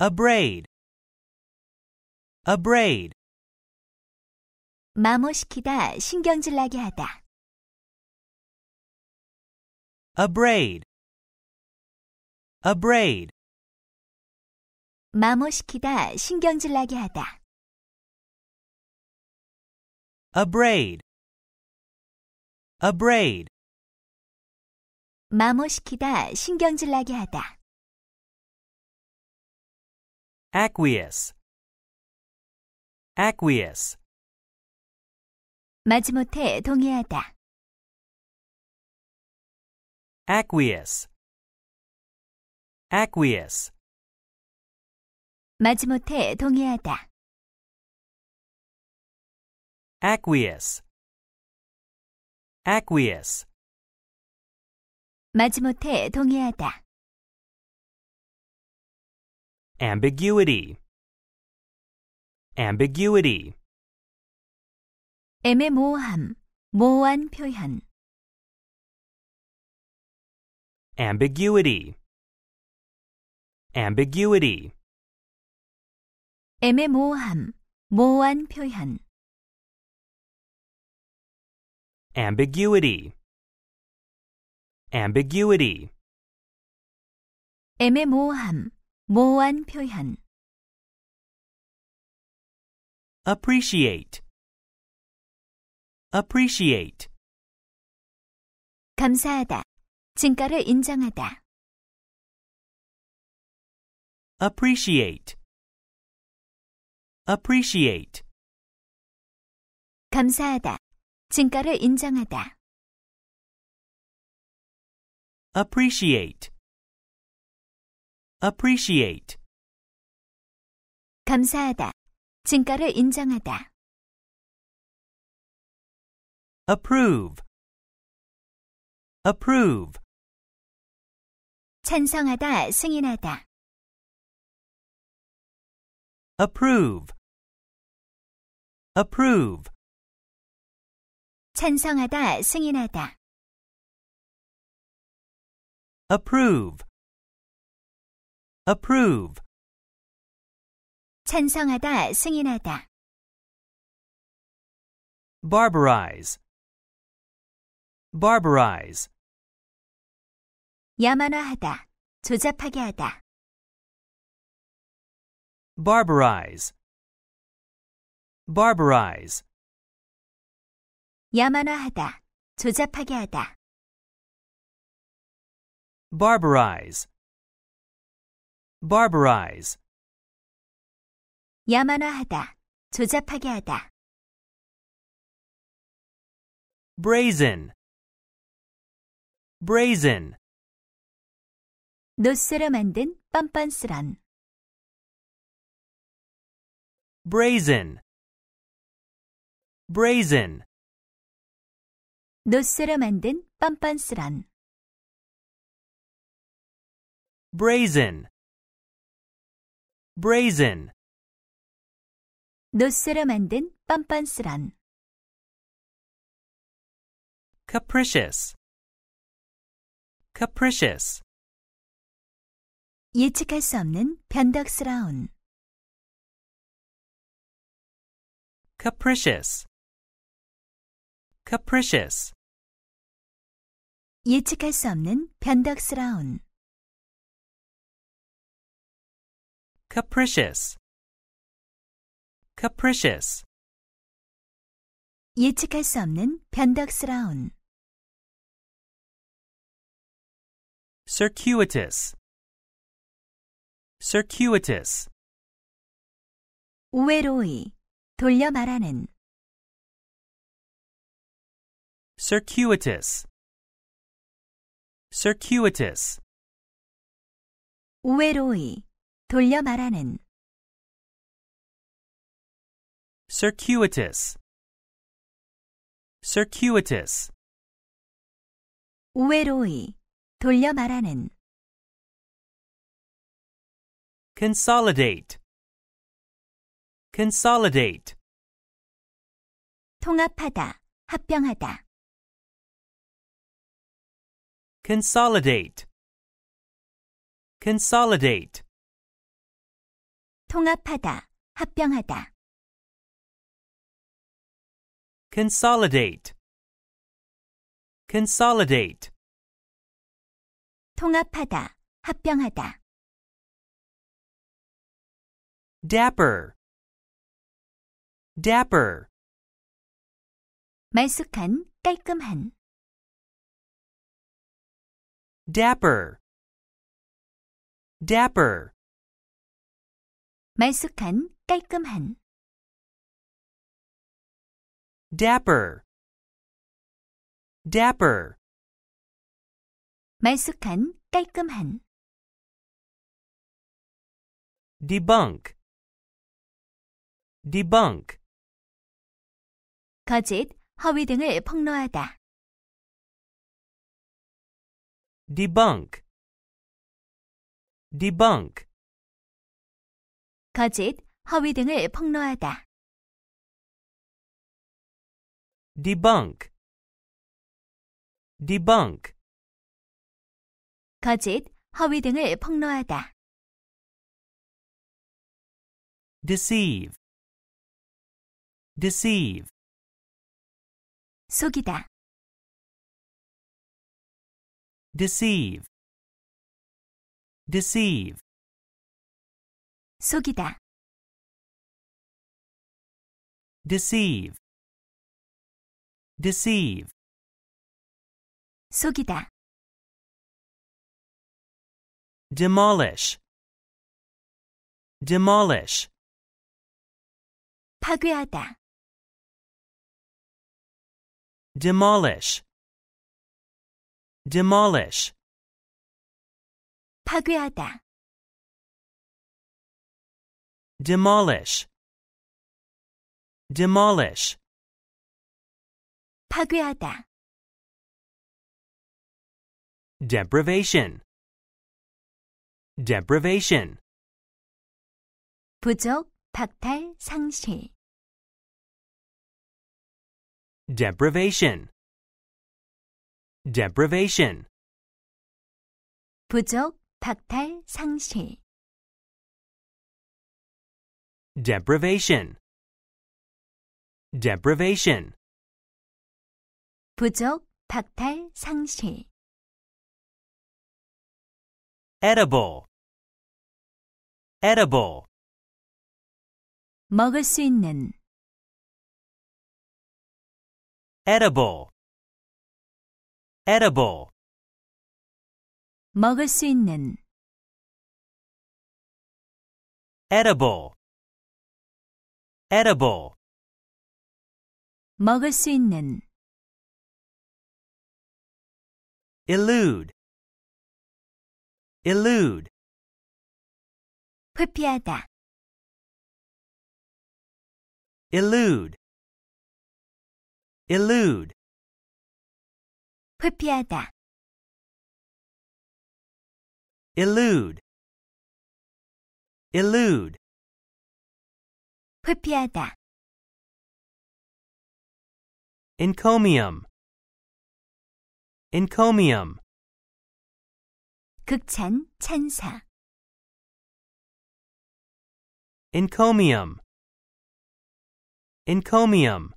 abrade, a braid. 마모시키다, 신경질나게 하다. abrade, a braid. 마모시키다, 신경질나게 하다. abrade, a braid. 마모시키다, 신경질나게 하다 acquiesce, acquiesce, 마지못해 동의하다. acquiesce, acquiesce, 마지못해 동의하다. acquiesce, acquiesce, 마지못해 동의하다. ambiguity, ambiguity, 애매모호함, 모호한 표현. ambiguity, ambiguity, 애매모호함, 모호한 표현. ambiguity, ambiguity, 애매모호함, 모호한 표현. appreciate, appreciate, 감사하다. 진가를 인정하다. appreciate, appreciate, 감사하다. 진가를 인정하다. appreciate, appreciate, 감사하다. 진가를 인정하다. approve, approve, 찬성하다. 승인하다. approve, approve, 찬성하다. 승인하다. approve, approve, 찬성하다. 승인하다. barbarize, barbarize, 야만화하다. 조잡하게 하다. barbarize, barbarize, 야만화하다. 조잡하게 하다. barbarize, barbarize, 야만화하다. 조잡하게 하다. brazen, brazen, 노스로 만든 뻔뻔스런. brazen, brazen, 노스로 만든 뻔뻔스런. brazen, brazen, 노스로 만든 뻔뻔스런. capricious, capricious, 예측할 수 없는 변덕스러운. capricious, capricious, 예측할 수 없는 변덕스러운. capricious, capricious, 예측할 수 없는 변덕스러운. circuitous, circuitous, 우회로의. 돌려 말하는. circuitous, circuitous, 우회로의. 돌려 말하는. circuitous, circuitous, 우회로의. 돌려 말하는. consolidate, consolidate, 통합하다. 합병하다. consolidate, consolidate, 통합하다, 합병하다. consolidate, consolidate, 통합하다, 합병하다. dapper, dapper, 말쑥한, 깔끔한. dapper, dapper, 말쑥한, 깔끔한. dapper, dapper, 말쑥한, 깔끔한. debunk, debunk, 거짓, 허위 등을 폭로하다. debunk, debunk, 거짓, 허위 등을 폭로하다. debunk, debunk, 거짓, 허위 등을 폭로하다. deceive, deceive, 속이다. deceive, deceive, 속이다. deceive, deceive, 속이다. demolish, demolish, 파괴하다. demolish, demolish, 파괴하다. demolish, demolish, 파괴하다. deprivation, deprivation, 부족, 박탈, 상실. deprivation, deprivation, 부족, 박탈, 상실. deprivation, deprivation, 부족, 박탈, 상실. edible, edible, 먹을 수 있는, edible, edible, 먹을 수 있는, edible, edible, 먹을 수 있는, elude, elude, 회피하다. elude, elude, 회피하다. elude, elude, 회피하다. encomium, encomium, 극찬, 찬사. encomium, encomium,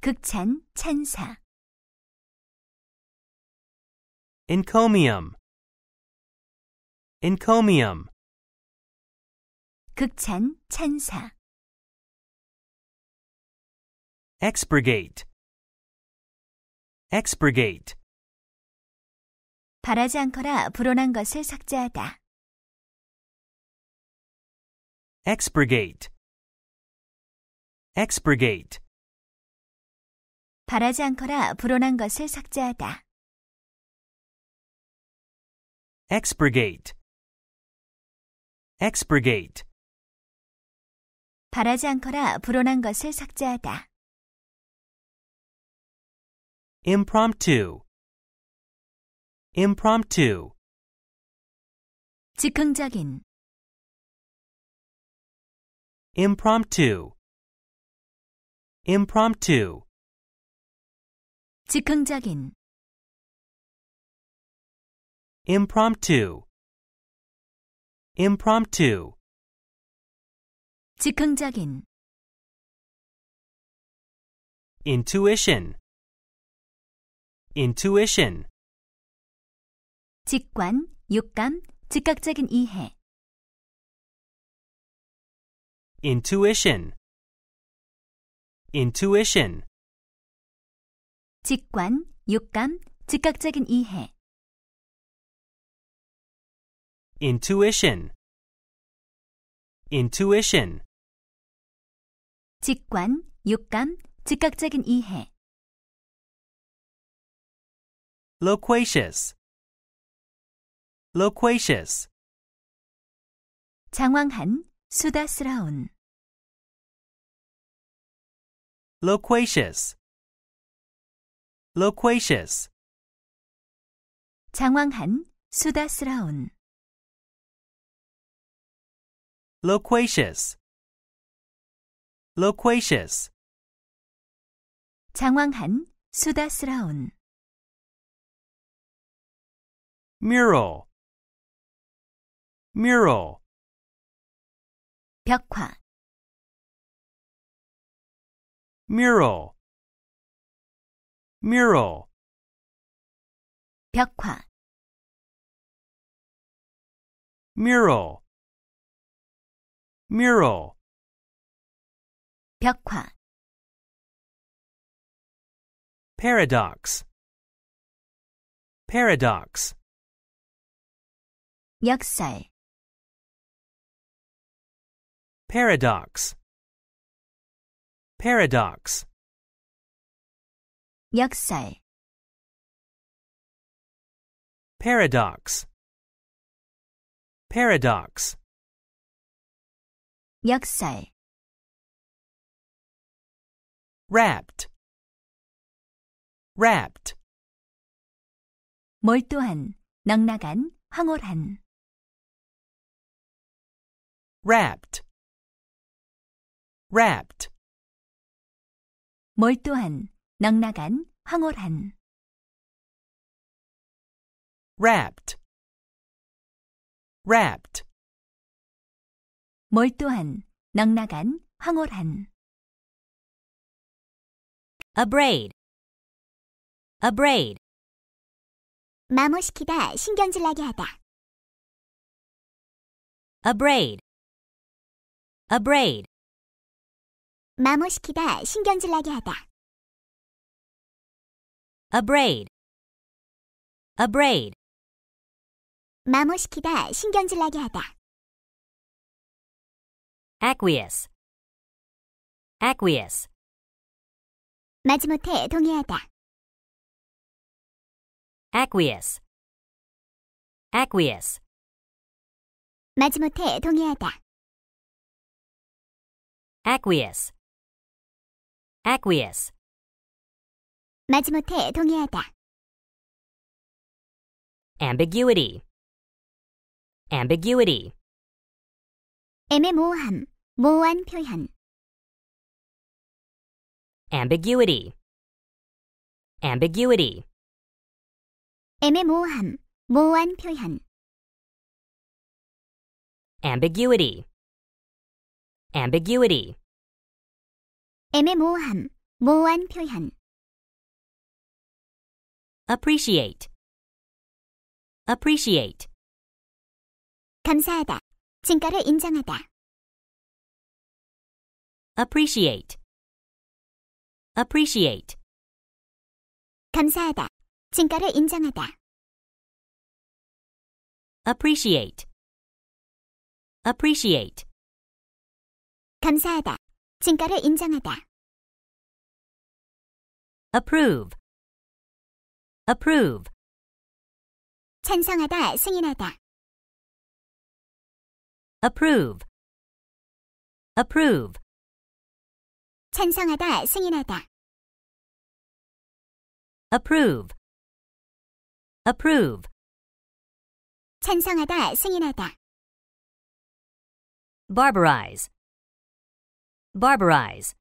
극찬, 찬사. encomium, encomium, 극찬, 찬사. expurgate, expurgate, 바라지 않거나 불온한 것을 삭제하다. expurgate, expurgate, 바라지 않거나 불온한 것을 삭제하다. expurgate, expurgate, 바라지 않거나 불온한 것을 삭제하다. impromptu, impromptu, 즉흥적인, impromptu, impromptu, 즉흥적인, impromptu, impromptu, 즉흥적인, intuition, intuition, 직관, 육감, 즉각적인 이해, intuition, intuition, 직관, 육감, 즉각적인 이해, intuition, intuition, 직관, 육감, 즉각적인 이해, loquacious, loquacious, 장황한, 수다스러운, loquacious, loquacious, 장황한, 수다스러운, loquacious, loquacious, 장황한, 수다스러운, mural, mural, 벽화, mural, mural, 벽화, mural, mural, 벽화, paradox, paradox, 역설, paradox, paradox, 역설, paradox, paradox, 역설, wrapped, wrapped, 몰두한, 넉나간, 황홀한, wrapped, wrapped, 몰두한, 넉나간, 황홀한, wrapped, wrapped, 몰두한, 넉나간, 황홀한. Abrade. A braid. 마모시키다, 신경질나게 하다. Abrade. A braid. 마모시키다, 신경질나게 하다. Abrade. A braid. 마모시키다, 신경질나게 하다. Acquiesce. Acquiesce. 마지못해 동의하다. acquiesce, acquiesce, 마지못해 동의하다. acquiesce, acquiesce, 마지못해 동의하다. ambiguity, ambiguity, 애매모호함, 모호한 표현. ambiguity, ambiguity, 애매모호함, 모호한 표현. ambiguity, ambiguity, 애매모호함, 모호한 표현. appreciate, appreciate, 감사하다. 진가를 인정하다. appreciate, appreciate, 감사하다. 진가를 인정하다. appreciate, appreciate, 감사하다. 진가를 인정하다. approve, approve, 찬성하다. 승인하다. approve, approve, 찬성하다. 승인하다. approve, approve, 찬성하다. 승인하다. barbarize, barbarize,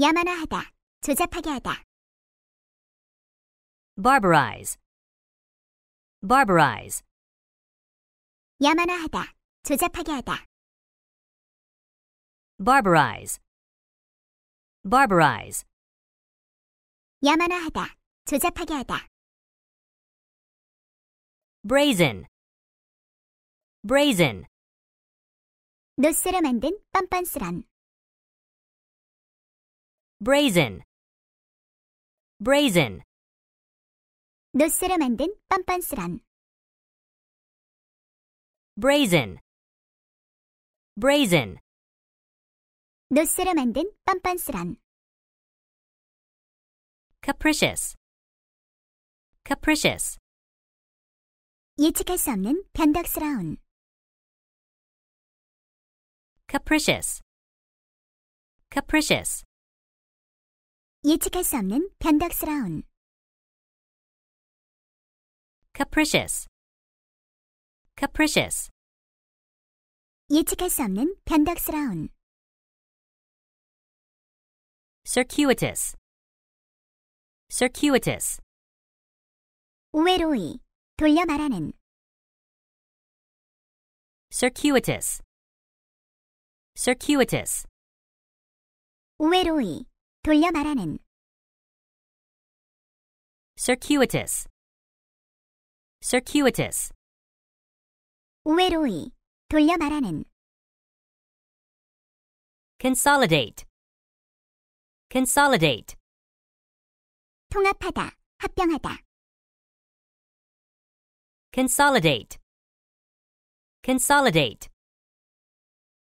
야만화하다. 조잡하게 하다. barbarize, barbarize, 야만화하다. 조잡하게 하다. barbarize, barbarize, 야만화하다. 조잡하게 하다. brazen, brazen, 노스로 만든 뻔뻔스런. brazen, brazen, 노스로 만든 뻔뻔스런. brazen, brazen, 노스로 만든 뻔뻔스런. capricious, capricious, 예측할 수 없는 변덕스러운. capricious, capricious, 예측할 수 없는 변덕스러운. capricious, capricious, 예측할 수 없는 변덕스러운. circuitous, circuitous, 우회로이. 돌려 말하는. circuitous, circuitous, 우회로이. 돌려 말하는. circuitous, circuitous, 우회로이. 돌려 말하는. consolidate, consolidate, 통합하다. 합병하다. consolidate, consolidate,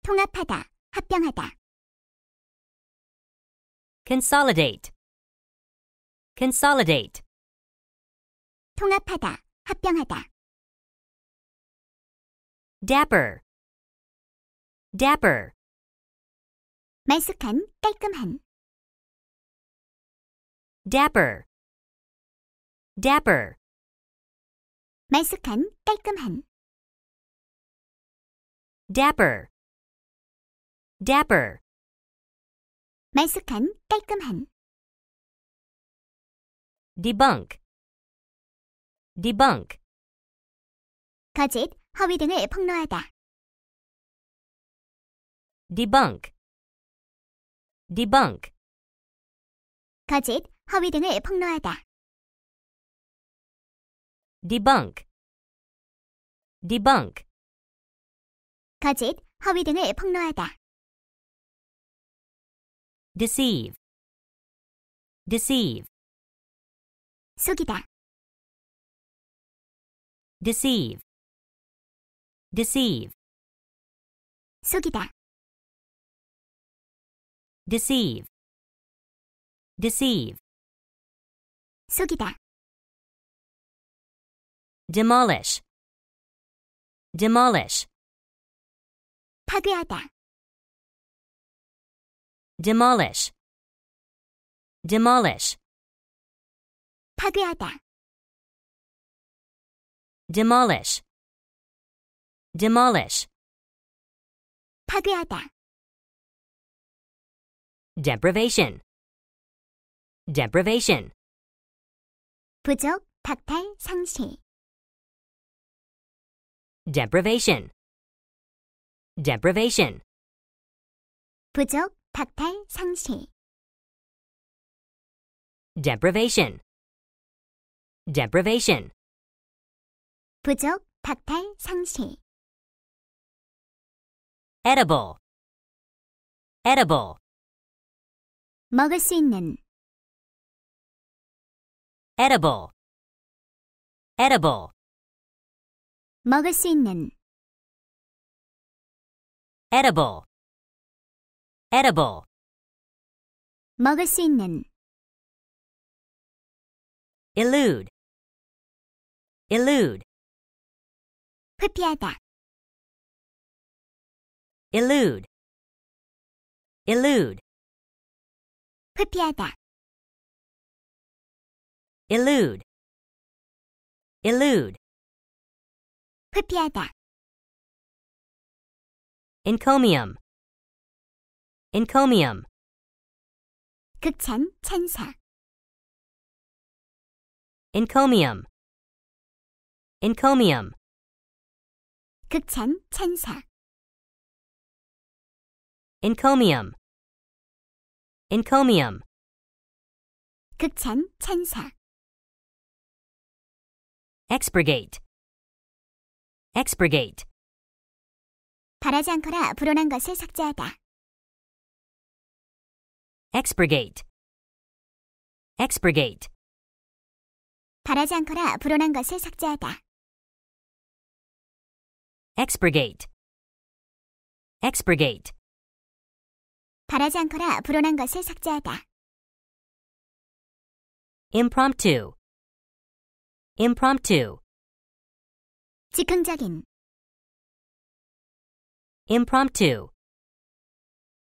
통합하다. 합병하다. consolidate, consolidate, 통합하다. 합병하다. dapper, dapper, 말쑥한. 깔끔한. dapper, dapper, 말쑥한. 깔끔한. dapper, dapper, 말쑥한. 깔끔한. debunk, debunk, 거짓. 허위 등을 폭로하다. debunk, debunk, 거짓. 허위 등을 폭로하다. debunk, debunk, 거짓. 허위 등을 폭로하다. deceive, deceive, 속이다. deceive, deceive, 속이다. deceive, deceive, Sugita. Demolish. Demolish. 파괴하다. Demolish. Demolish. 파괴하다. Demolish. Demolish. 파괴하다. Deprivation. Deprivation. 부족. 박탈. 상실. deprivation, deprivation, 부족. 박탈. 상실. deprivation, deprivation, 부족. 박탈. 상실. edible, edible, 먹을 수 있는. edible, edible, 먹을 수 있는. edible, edible, 먹을 수 있는. elude, elude, 회피하다. elude, elude, 회피하다. elude, elude, 회피하다. encomium, encomium, 극찬. 찬사. encomium, encomium, 극찬. 찬사. encomium, encomium, 극찬, 찬사. expurgate, expurgate, 바라지 않거나 불온한 것을 삭제하다. expurgate, expurgate, 바라지 않거나 불온한 것을 삭제하다. expurgate, expurgate, 바라지 않거나 불온한 것을 삭제하다. impromptu, Impromptu, 즉흥적인, impromptu,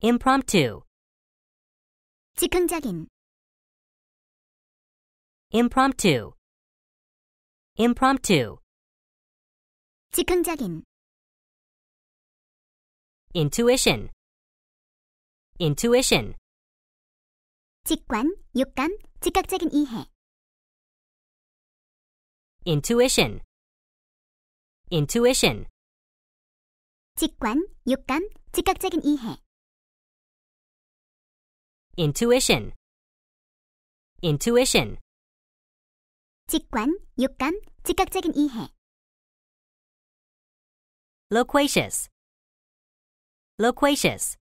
impromptu, 즉흥적인, impromptu, impromptu, 즉흥적인, intuition, intuition, 직관, 육감, 즉각적인 이해. intuition, intuition, 직관, 육감, 즉각적인 이해. intuition, intuition, 직관, 육감, 즉각적인 이해. loquacious, loquacious,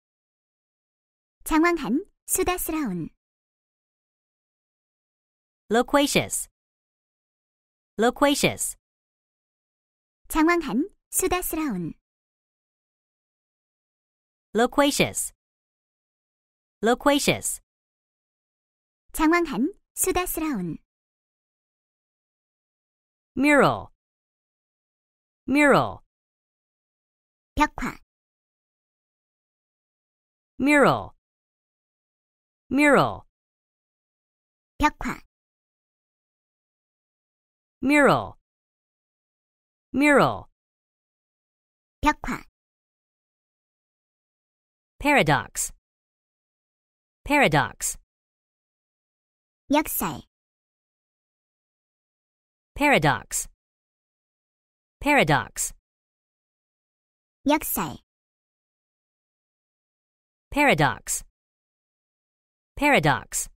장황한, 수다스러운. loquacious, Loquacious, 장황한, 수다스러운. loquacious, loquacious, 장황한, 수다스러운. mural, mural, 벽화, mural, mural, 벽화, mural, mural, 벽화. paradox, paradox, 역설, paradox, paradox, 역설, paradox, paradox,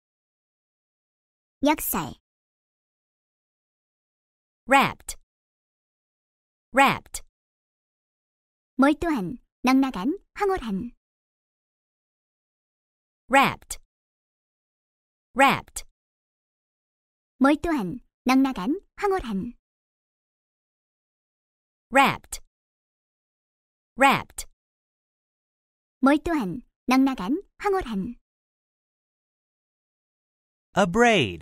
역설. rapt, rapt. 멀뚱한, 넉나간 황홀한. rapt, rapt. 멀뚱한, 넉나간 황홀한. rapt, rapt. 멀뚱한, 넉나간 황홀한. abrade,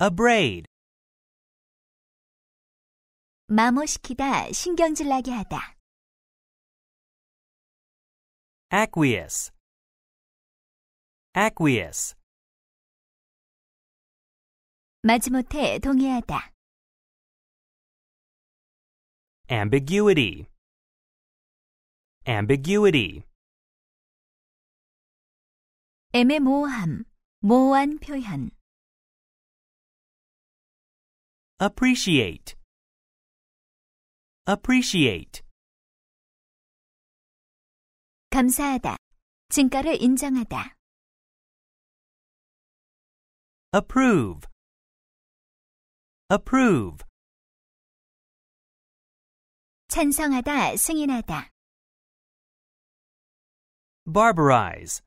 a braid. 마모시키다, 신경질 나게 하다. acquiesce, acquiesce, 마지못해 동의하다. ambiguity, ambiguity, 애매모호함, 모호한 표현. appreciate, appreciate, 감사하다. 진가를 인정하다. approve, approve, 찬성하다, 승인하다. barbarize,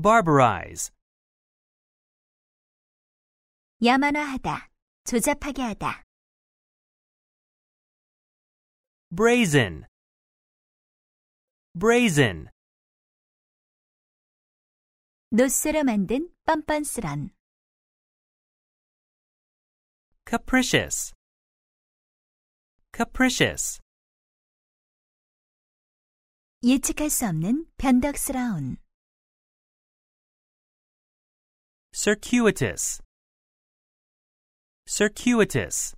barbarize, 야만화하다. 조잡하게 하다. brazen, brazen, 노쇠로 만든 뻔뻔스런. capricious, capricious, 예측할 수 없는 변덕스러운. circuitous, circuitous,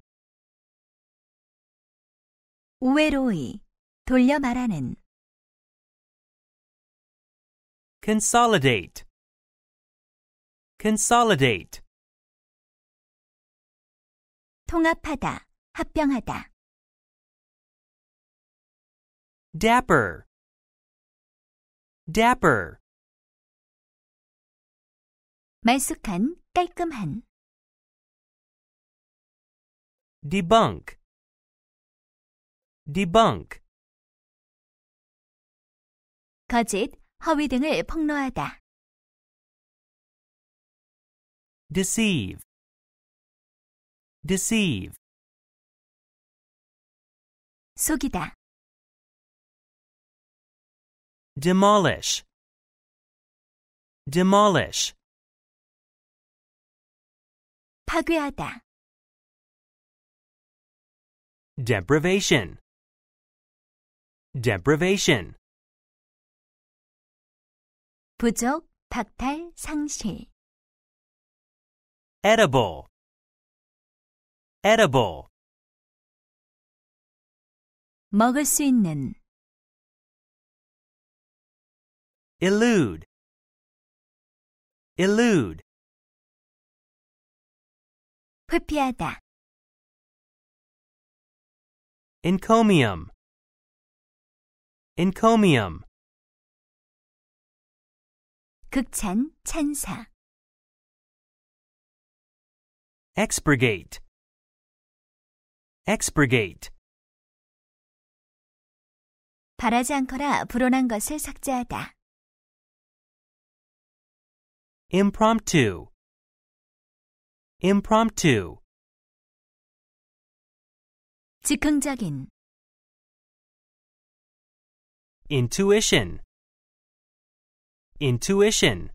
우회로의. 돌려 말하는. consolidate, consolidate, 통합하다. 합병하다. dapper, dapper, 말쑥한, 깔끔한. debunk, debunk, 거짓, 허위 등을 폭로하다. deceive, deceive, 속이다. demolish, demolish, 파괴하다. deprivation, deprivation, 부족, 박탈, 상실. edible, edible, 먹을 수 있는. elude, elude, 회피하다. encomium, Encomium, 극찬, 찬사. expurgate, expurgate, 바라지 않거나 불온한 것을 삭제하다. impromptu, impromptu, 즉흥적인. intuition, intuition,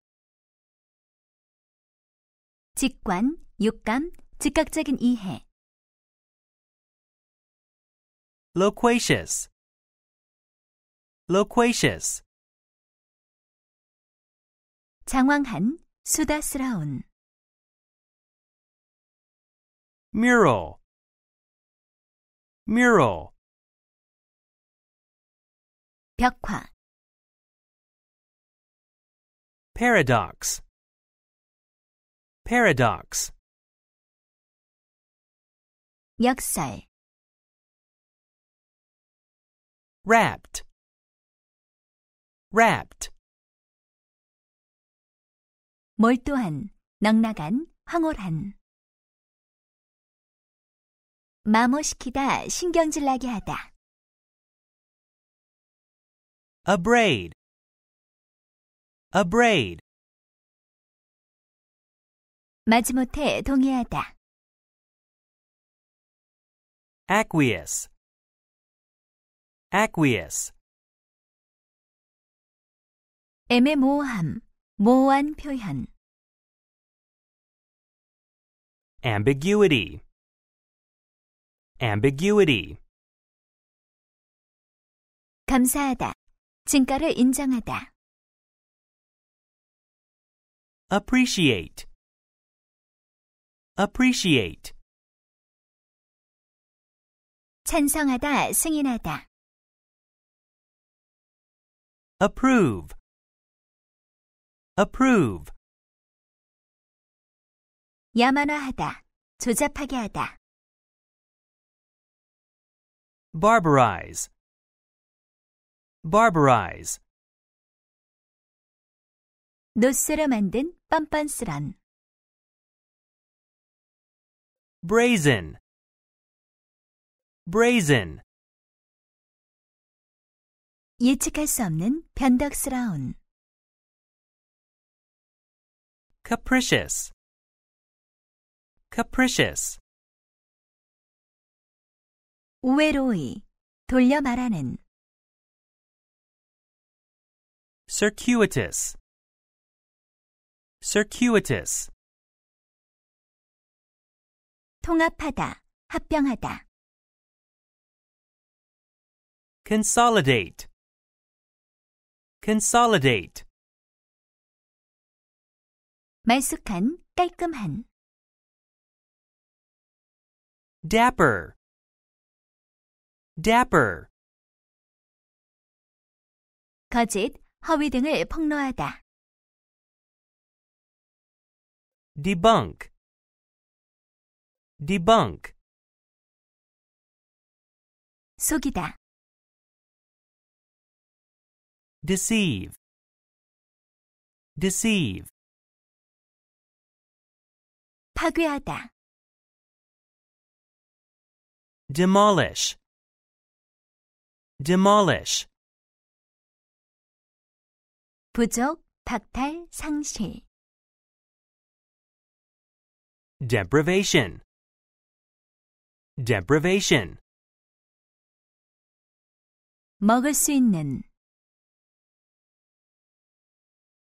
직관, 육감, 즉각적인 이해. loquacious, loquacious, 장황한, 수다스러운. mural, mural, 벽화. paradox, paradox, 역설. wrapped, wrapped, 몰두한, 넉나간, 황홀한. 마모시키다, 신경질 나게 하다. abrade, a braid. 마지못해 동의하다. acquiesce, acquiesce. 애매모호함, 모호한 표현. ambiguity, ambiguity. 감사하다. 진가를 인정하다. appreciate, appreciate, 찬성하다, 승인하다. approve, approve, 야만화하다. 조잡하게 하다. barbarize, barbarize, 노쇠로 만든 뻔뻔스런. brazen, brazen, 예측할 수 없는 변덕스러운. capricious, capricious, 우외로이. 돌려 말하는. circuitous, circuitous, 통합하다. 합병하다. consolidate, consolidate, 말쑥한. 깔끔한. dapper, dapper, 거짓. 허위 등을 폭로하다. debunk, debunk, 속이다. deceive, deceive, 파괴하다, demolish, demolish, 부족, 박탈, 상실, deprivation, deprivation, 먹을 수 있는,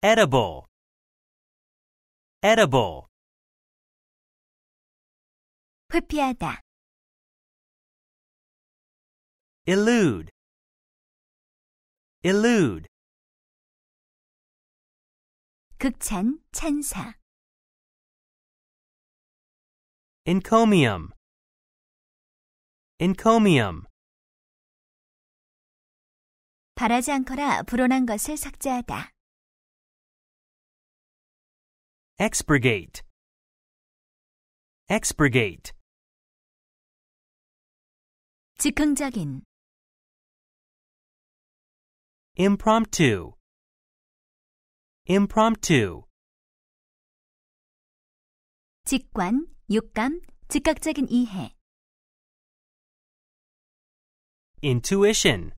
edible, edible, 회피하다, elude, elude, 극찬, 찬사, encomium, encomium, 바라지 않거나 불온한 것을 삭제하다, expurgate, expurgate, 즉흥적인, impromptu, impromptu, 직관, 육감, 즉각적인 이해, intuition,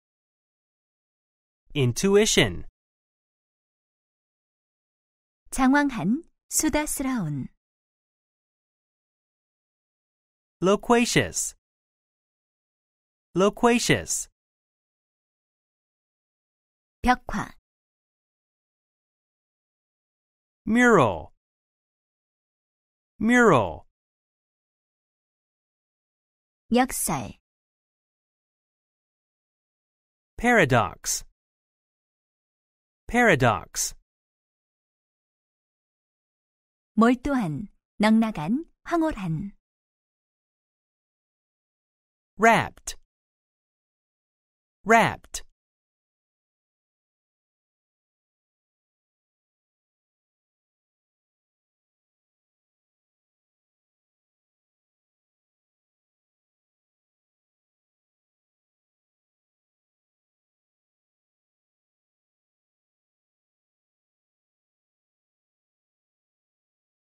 intuition, 장황한, 수다스러운, loquacious, loquacious, 벽화, mural. Mural. 역설. Paradox. Paradox. 멀뚱한 넉나간 황홀한. rapt. Rapt.